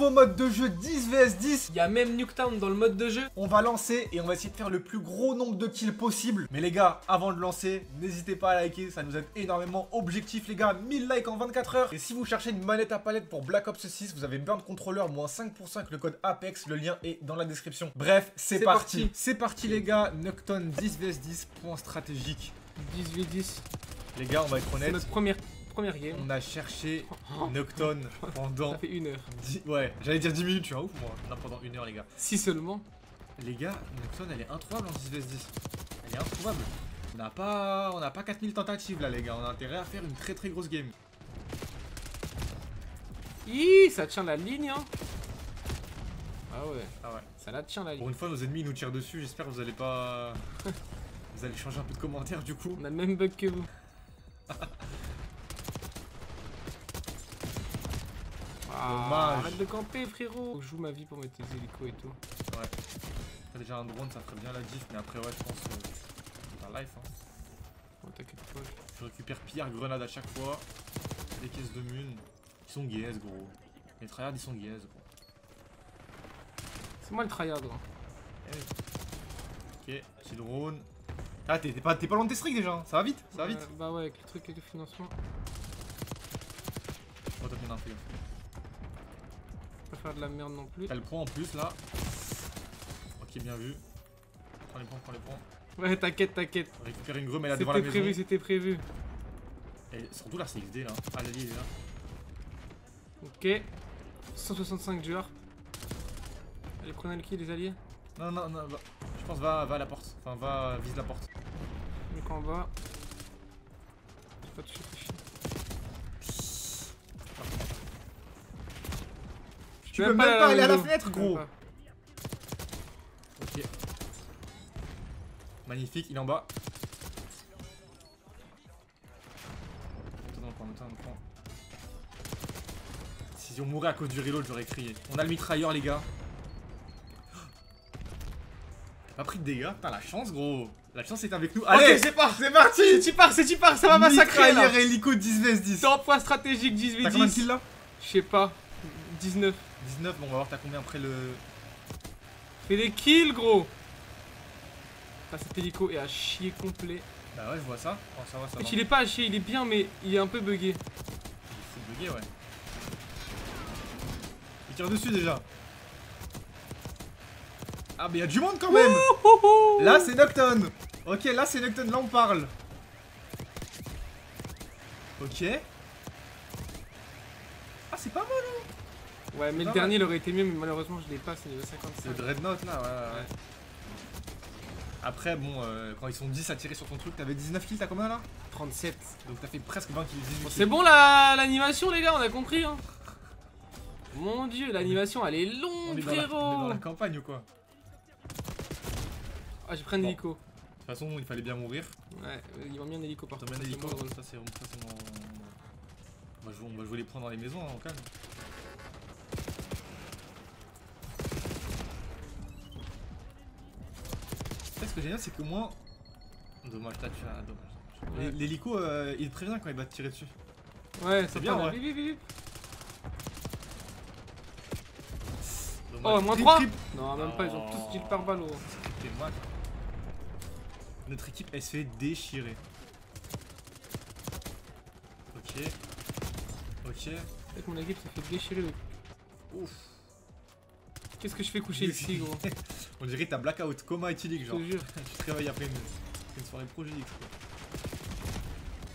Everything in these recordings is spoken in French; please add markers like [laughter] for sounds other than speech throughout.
nouveau mode de jeu 10 vs 10. Il y a même Nuketown dans le mode de jeu. On va lancer et on va essayer de faire le plus gros nombre de kills possible. Mais les gars, avant de lancer, n'hésitez pas à liker, ça nous aide énormément. Objectif les gars, 1000 likes en 24 heures. Et si vous cherchez une manette à palette pour Black Ops 6, vous avez Burn Controller moins 5% avec le code APEX, le lien est dans la description. Bref, c'est parti. parti. C'est parti les gars, Nocton 10 vs 10, point stratégique. 10 v 10. Les gars, on va être C'est honnête, notre première, première game. on a cherché Nocton pendant ça fait une heure. 10... Ouais, j'allais dire 10 minutes, tu vois ouf moi. Non, pendant une heure les gars. Si seulement. Les gars, Nocton elle est introuvable en 10 vs 10. Elle est introuvable. On n'a pas, on pas 4000 tentatives là les gars, on a intérêt à faire une très très grosse game. Hi, ça tient la ligne, hein. Ah ouais, Ah ouais. ça la tient la Pour ligne. une fois nos ennemis nous tirent dessus, j'espère que vous allez pas... [laughs] vous allez changer un peu de commentaires du coup. On a le même bug que vous. [laughs] Dommage. arrête de camper, frérot. Faut que je joue ma vie pour mettre les hélicos et tout. Ouais. T'as déjà un drone, ça ferait bien la diff, mais après ouais je pense... Euh, un life hein. Oh, t'inquiète pas. Je récupère pierre, grenade à chaque fois. Des caisses de mun. Ils sont gays gros. Les tryhards ils sont gays gros. C'est moi le tryhard. hein. Ok, petit drone. Ah t'es t'es pas, t'es pas loin de tes streaks déjà, hein. ça va vite, ça va vite. Euh, bah ouais, avec le truc et le financement. Oh t'as bien un faire de la merde non plus. T'as le point en plus là. Ok bien vu. Prends les points, prends les points. Ouais, t'inquiète, t'inquiète. On récupère une grue mais là devant la C'était maison. prévu, c'était prévu. Et surtout là c'est XD là. Ah l'allié est là. Ok. 165 du harp. Allez, prenez le kill, les alliés. Non non non, va- je pense va, va à la porte. Enfin va vise la porte. Le camp en bas. J'ai pas touché tes chiens. Tu peux même pas aller à la fenêtre gros. Ok. Magnifique, il est en bas. Attends, attends. Si on mourait à cause du reload, j'aurais crié. On a le mitrailleur, les gars. T'as [gasps] pas pris de dégâts Putain, la chance, gros. La chance est avec nous. Allez, c'est parti. c'est parti Tu pars, c'est tu pars, ça va massacrer. Mitrailleur hélico 10 vs 10. Top point stratégique 10 v T'as combien de 10. kills là? Je sais pas. 19. 19, bon, on va voir t'as combien après le. Fais des kills, gros. Ah, cet hélico est à chier complet. Bah ouais, je vois ça. Oh, ça va, ça va. il est pas à chier, il est bien, mais il est un peu bugué. Il est bugué, ouais. Il tire dessus déjà. Ah, mais il y a du monde quand même Là, c'est Nocton Ok, là, c'est Nocton, là, on parle. Ok. Ah, c'est pas mal, hein Ouais, mais le dernier il aurait été mieux, mais malheureusement je l'ai pas, c'est niveau Le 55. Dreadnought, là, ouais. Après, bon, euh, quand ils sont 10 à tirer sur ton truc, t'avais 19 kills, t'as combien là? 37. Donc t'as fait presque 20 kills. 18 Bon, kills. c'est bon la- l'animation, les gars, on a compris. Hein. Mon dieu, l'animation elle est On longue, est, la, on est dans frérot. la campagne ou quoi? Ah, j'ai pris un Bon. hélico. De toute façon, il fallait bien mourir. Ouais, il m'a mis un hélico par T'as contre. bien un ça, hélico, ça c'est ça, c'est mon... On va, jouer, on va jouer les points dans les maisons, hein, en calme. Ce que est génial, c'est que moi... Dommage, là tu as... Dommage. Ouais. L'hé- L'hélico, euh, il prévient quand il va te tirer dessus. Ouais, C'est bien, ouais. Vite, vite, vite. Oh, moins Trip, 3 trip. Non, même pas, ils ont Oh. tous kill par balle, moi. Notre équipe, elle se fait déchirer. Ok. Ok. Avec mon équipe, ça fait déchirer. Ouf. Qu'est-ce que je fais coucher ici, gros [laughs] On dirait que t'as blackout, coma éthylique, Je genre. te jure. [laughs] tu te réveilles après une, une soirée progénique.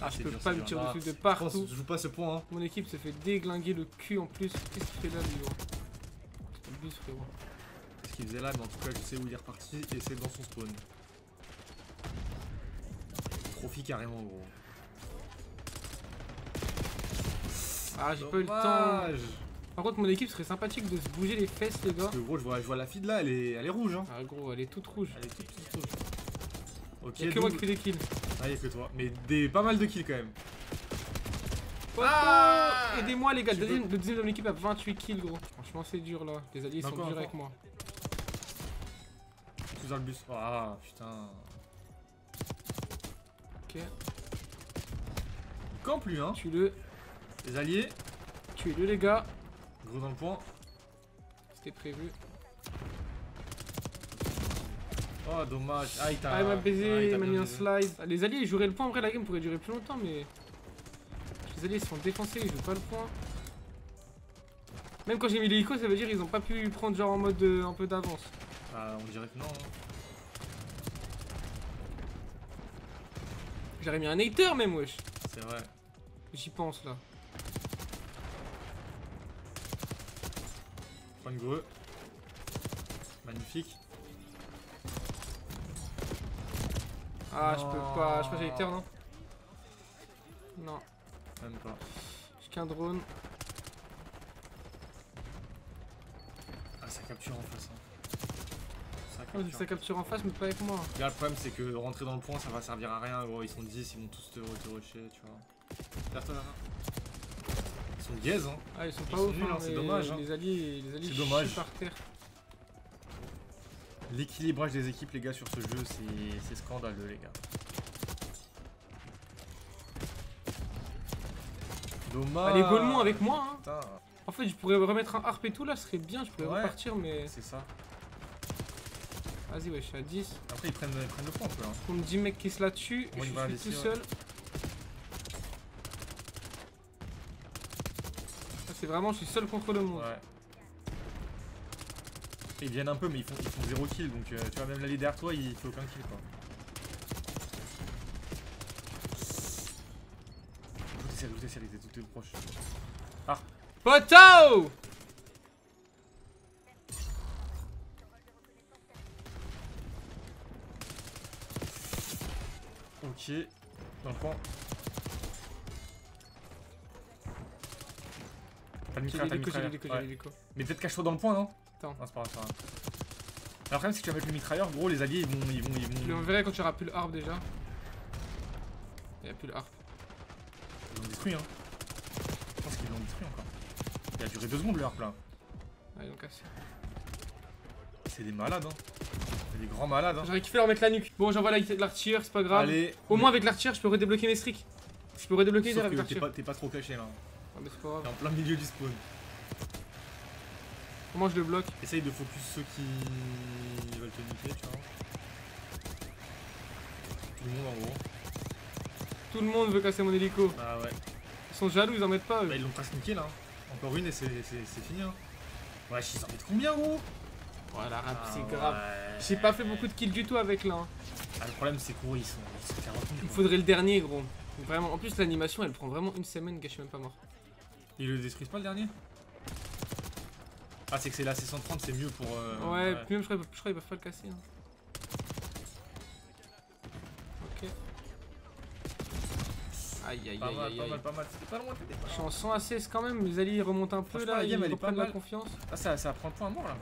Ah, Je peux dur, pas me tirer Ah, dessus de je pense- partout. Je joue pas ce point, hein. Mon équipe se fait déglinguer le cul en plus. Qu'est-ce qu'il fait là, lui, gros C'est le bus, frérot. Ce qu'il faisait là, mais en tout cas, je sais où il est reparti et c'est dans son spawn. Trophy carrément, gros. Ah, j'ai pas eu le temps. Par contre, mon équipe serait sympathique de se bouger les fesses, les gars. Parce que gros, je vois, je vois la feed là, elle est, elle est rouge, hein. Ah, gros, elle est toute rouge. Elle est toute, toute rouge. Ok, Y'a que moi qui fais des kills. Ah, y'a que toi. Mais des, pas mal de kills quand même. Ah Aidez-moi, les gars. Le deuxième, le deuxième de mon équipe a 28 kills, gros. Franchement, c'est dur là. Les alliés sont durs avec moi. Tous dans le bus. Ah, putain. Ok, Camp plus, hein. tue-le. Les alliés. Tuez-le, les gars. Gros dans le point. C'était prévu. Oh, dommage. Ah, il t'a. Ah, il m'a ah, baisé, il m'a mis un slide. Ah, Les alliés, ils joueraient le point. En vrai, la game pourrait durer plus longtemps, mais. Les alliés, ils se font défoncer, ils jouent pas le point. Même quand j'ai mis l'hélico, ça veut dire qu'ils ont pas pu prendre genre en mode euh, un peu d'avance. Ah, on dirait que non. hein. J'aurais mis un hater même, wesh. C'est vrai. J'y pense là. Magnifique. Ah, je peux pas. Je pas, j'ai Non. non Non, Même pas. j'ai qu'un drone. Ah, ça capture en face. hein. Ça Oh, j'ai capture. sa capture en face, mais pas avec moi. Là, le problème, c'est que rentrer dans le point, ça va servir à rien, gros. Ils sont 10, ils vont tous te, te rusher, tu vois. Personne. Ils sont gaze, hein. Ah, ils sont Ils pas sont ouf, hein, c'est dommage, hein. Les alliés, les alliés dommage. par terre. L'équilibrage des équipes, les gars, sur ce jeu, c'est scandaleux, les gars. Dommage. Allez, Gaulmont avec moi, hein. Putain, En fait, je pourrais remettre un harp et tout là, ce serait bien, je pourrais Ouais. repartir, mais. c'est ça. Vas-y, ouais, je suis à 10. Après, ils prennent, ils prennent le point, quoi. Hein. Contre 10 mecs qui se la tuent, je suis tout ouais. seul. C'est vraiment, je suis seul contre le monde. Ouais. Ils viennent un peu, mais ils font, ils font zéro kill, donc euh, tu vois, même l'allié derrière toi, il fait aucun kill, quoi. Je t'essaie, je t'essaie, il était tout proche. Poteau Ok, dans le coin. T'as le t'as le. Mais peut-être cache-toi dans le point, non Attends. Non, c'est pas grave, c'est pas grave. Alors, le problème, c'est que tu vas mettre le mitrailleur, gros, les alliés, ils vont. Ils vont, ils Je le vont, verrai quand tu auras plus le harp déjà. Il n'y a plus le harp. ils l'ont détruit, hein. Je pense qu'ils l'ont détruit encore. Il a duré deux secondes, le harp, là. Ah, ils ont cassé. C'est des malades, hein. C'est des grands malades, hein. J'aurais kiffé leur mettre la nuque. Bon, j'envoie la- l'artilleur, c'est pas grave. Allez. Au moins avec l'artilleur, je peux redébloquer mes streaks. Je peux redébloquer les avec t'es l'artilleur. pas, t'es pas trop caché, là. Ah, mais c'est pas grave. T'es en plein milieu du spawn. Comment je le bloque Essaye de focus ceux qui veulent te niquer, tu vois. Tout le monde, en gros. Tout le monde veut casser mon hélico. Bah ouais. Ils sont jaloux, ils en mettent pas eux. Bah, ils l'ont presque niqué, là. Encore une et c'est fini, hein. Ouais, ils en mettent combien, gros? Voilà, Ah, c'est grave. ouais. J'ai pas fait beaucoup de kills du tout avec là. hein. Ah, le problème, c'est gros, ils sont, ils sont 40 000, Il faudrait le dernier, gros. Vraiment. En plus, l'animation, elle prend vraiment une semaine, gars, je suis même pas mort. Ils le détruisent pas, le dernier Ah, c'est que c'est la C130, c'est mieux pour. euh, ouais, puis même, je crois, je crois qu'ils peuvent pas le casser. hein. Ok. Aïe, aïe, Pas aïe, mal, aïe, pas mal, pas mal. C'était pas loin, t'étais pas Je suis en 100 ACS quand même, les alliés remontent un peu là, ils est pas reprennent la mal. confiance. Ah, ça, ça prend le point à mort, là.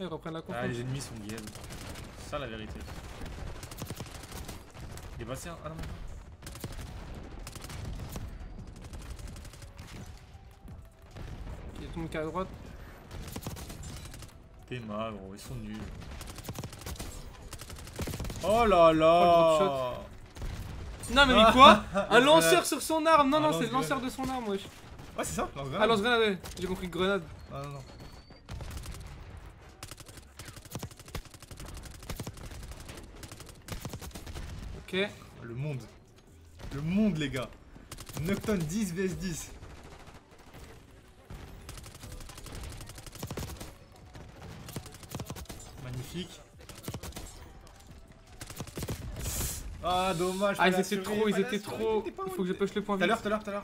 Ils reprennent la Ah, confiance. les ennemis sont gays. C'est ça la vérité. Il est passé un. Ah non, mais. Droite. T'es mal, gros, ils sont nuls. Oh là Oh, là Non mais, mais Ah, quoi? [laughs] Un lanceur sur son arme Non, Un non, c'est le lanceur de son arme, wesh. Ouais, c'est ça, Ah, lance-grenade, ouais. J'ai compris grenade. Ah non, non. Ok. Le monde. Le monde, les gars. Nocton 10 vs 10. Magnifique. Ah, dommage. Ah, ils étaient trop, ils étaient trop. faut que je push le point Tout à l'heure, vite. tout à l'heure, tout à l'heure.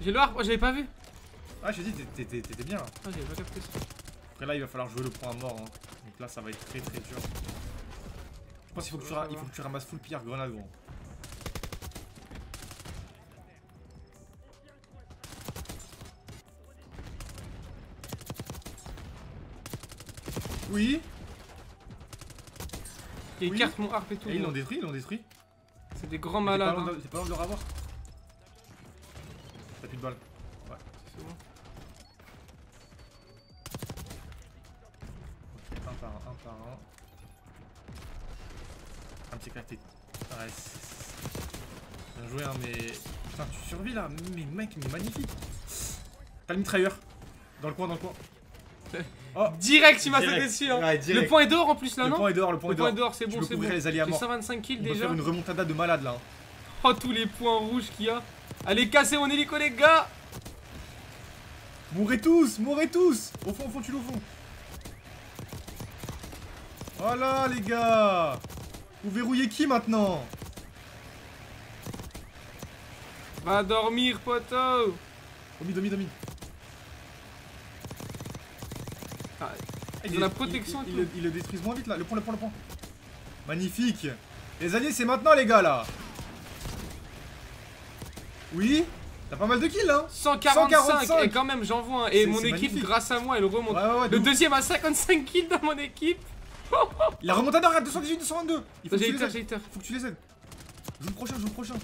J'ai le harp, oh, j'avais pas vu. Ah, j'ai dit, t'étais- bien. Ah, j'avais pas capté ça. Après, là, il va falloir jouer le point à mort. hein. Donc là, ça va être très très dur. Je pense qu'il faut, que tu ra- il faut que tu ramasses full pierre grenade, gros. Oui Oui. écarte mon harp et tout. Et ils gros. l'ont détruit, ils l'ont détruit. C'est des grands malades. loin hein. pas loin de le revoir T'as plus de balles. C'est bon. Un par un, un par un. Un petit claqueté. Ouais, c'est- Bien joué, hein, mais. Putain, tu survis là Mais mec, mais magnifique T'as le mitrailleur Dans le coin, dans le coin. [laughs] Oh. Direct, il m'a sauté dessus. Hein. Ouais, Le point est dehors en plus là, Le non point est dehors, le point Le est c'est bon, c'est bon. couvrir les alliés à J'ai mort. 125 kills On peut déjà. faire une remontada de malade là. Oh, tous les points rouges qu'il y a. Allez, cassez mon hélico, les gars. Mourrez tous, mourrez tous Au fond, au fond, tu le fond. Voilà les gars Vous verrouillez qui maintenant? Va dormir, poteau. Au mid, au Ah, Il ont la protection il- et il- tout. il- Ils le détruisent moins vite là, le point, le point, le point. Magnifique Les alliés, c'est maintenant les gars là Oui T'as pas mal de kills hein 145, 145. et quand même j'en vois un. Et C'est- mon équipe magnifique. grâce à moi elle remonte. Ouais, ouais, ouais. de Le ouf. deuxième a 55 kills dans mon équipe. La remontada à 218, 222 Il faut que tu les aides. Faut que tu les aides. Joue le prochain, joue le prochain.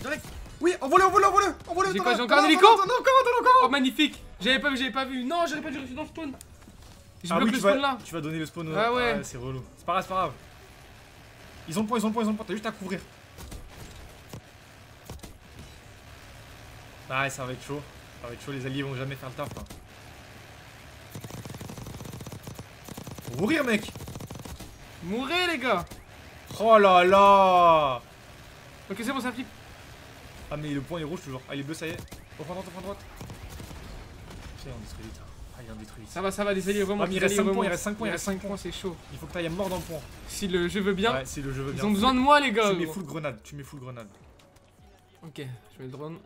Direct. Oui, envoie-le, envoie-le, envoie-le, envoie-le. J'ai quoi, j'ai encore un hélico encore, as encore. Oh magnifique. J'avais pas vu, j'avais pas vu. Non, j'aurais pas dû rester dans le spawn. Je Ah bloque oui, le spawn vas, là. tu vas donner le spawn. au- Ah ouais. c'est relou. C'est pas grave, c'est pas grave. Ils ont le point, ils ont le point, ils ont le point. T'as juste à couvrir. Ah, ça va être chaud. Ça va être chaud, les alliés vont jamais faire le taf. hein. Faut mourir, mec. Mourrez les gars. Oh là là. Ok, c'est bon, ça flippe. Ah, mais le point est rouge toujours. Ah, il est bleu, ça y est. Au fond droite, au fond droite. On détruit vite. Ah, il en détruit vite. Ça va, ça va, les alliés remontent. Il reste alliés 5 points, il reste 5 points, il reste 5 points. c'est chaud. Il faut que t'ailles mort dans le point. Si le jeu veut bien, Ouais, si le jeu veut bien. ils ont besoin de moi les gars. Tu mets full grenade, tu mets full grenade. Ok, je mets le drone.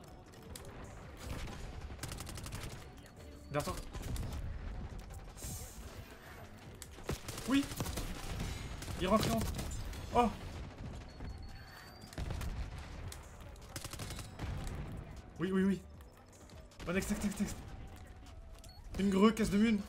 Derrière toi. Oui Il rentre, il rentre. Oh Oui, oui, oui. Oh, next, next, next, next. Une grue, caisse de mune.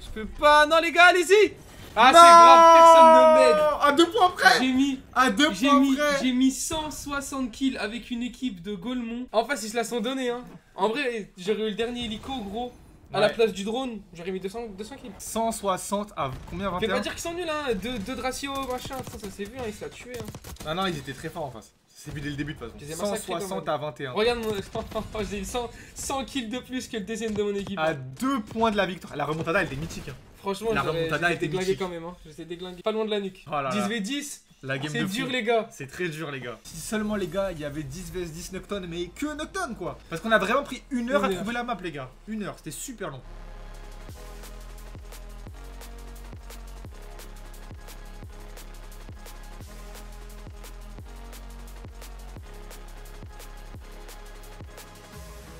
Je peux pas. Non les gars, allez-y. Ah c'est grave, personne ne m'aide. À deux points près J'ai mis À deux points mis, près j'ai mis 160 kills avec une équipe de Gaulmont. En face, ils se la sont donnés, hein. En vrai, j'aurais eu le dernier hélico, gros. À la place du drone, j'aurais mis 200, 200 kills. 160 à combien Fais pas 21 dire qu'ils sont nuls, hein. Deux, deux de ratio, machin. Ça, ça s'est vu, hein. Ils se la tué, hein. Ah non, ils étaient très forts en face. C'est vu dès le début de toute façon. massacrés, 160 quand à 21. Regarde, mon... [laughs] j'ai eu 100, 100 kills de plus que le deuxième de mon équipe. À hein. deux points de la victoire. La remontada, elle était mythique. hein. Franchement, la remontada était déglingué mythique. quand même, hein. J'étais déglingué. Pas loin de la nuque. Oh là là. 10v10, La game c'est dur, fou. les gars. C'est très dur les gars. Si seulement les gars, il y avait 10 vs 10 Nocturne, mais que Nocturne quoi. Parce qu'on a vraiment pris une heure à heure. trouver la map les gars. Une heure, c'était super long.